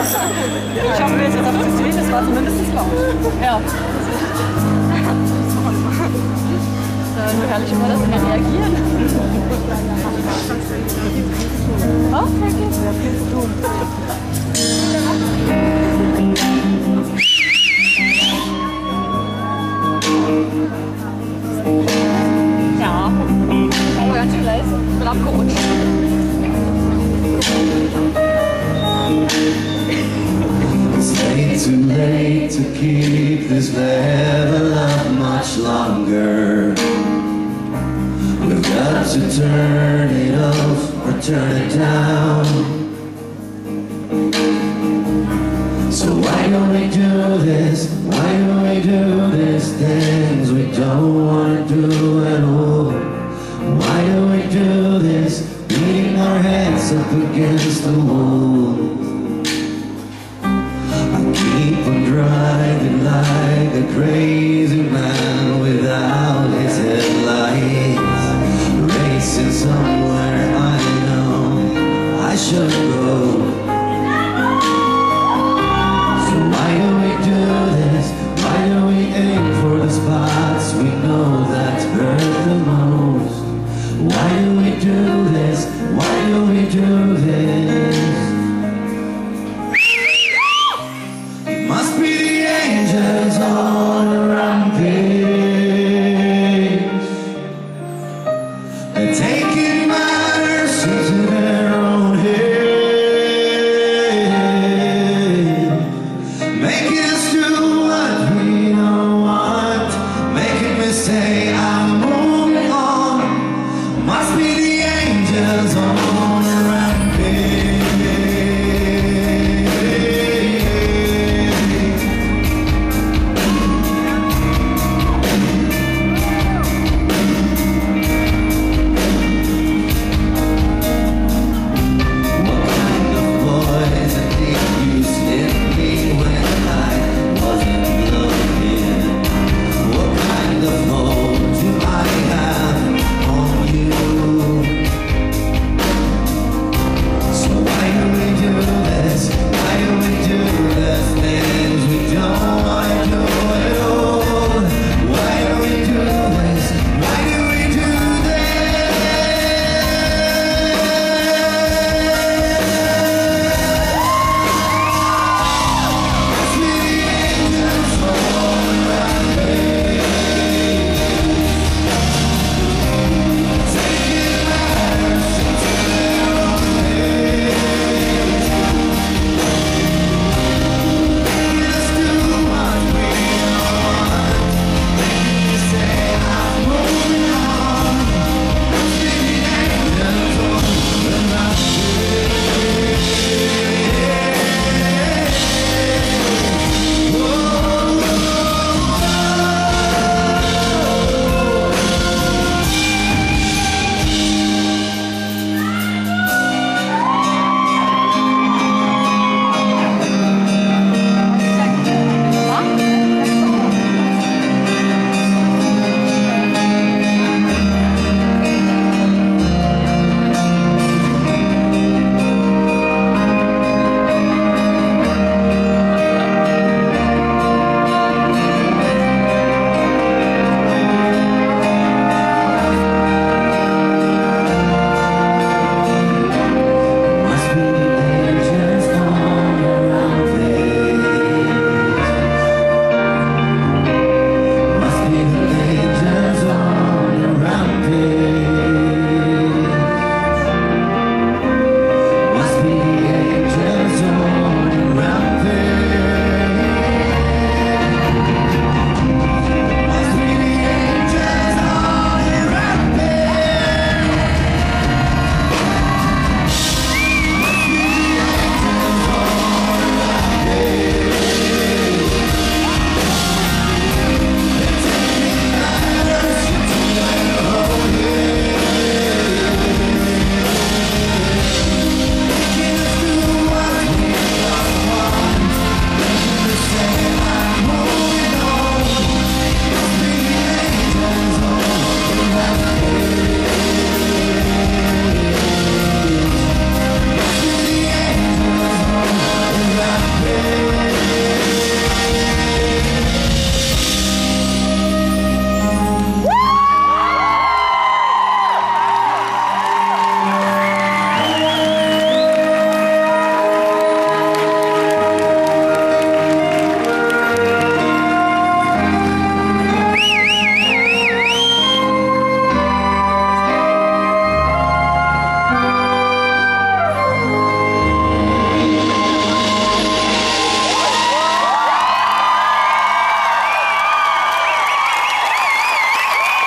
Ich hoffe, wir jetzt auf das war zumindest laut. Ja. Äh, nur herrlich immer, dass wir reagieren. Oh, danke. Ja, viel zu tun. To keep this level up much longer. We've got to turn it off or turn it down. So why don't we do this? Why do we do these things we don't want to do at all? Why do we do this? Beating our heads up against the wall. years on.